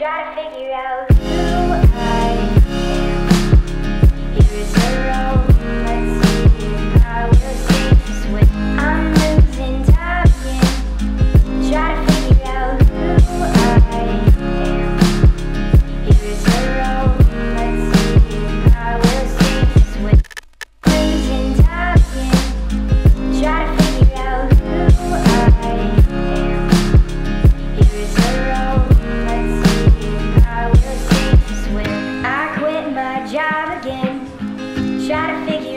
try to figure out Gotta figure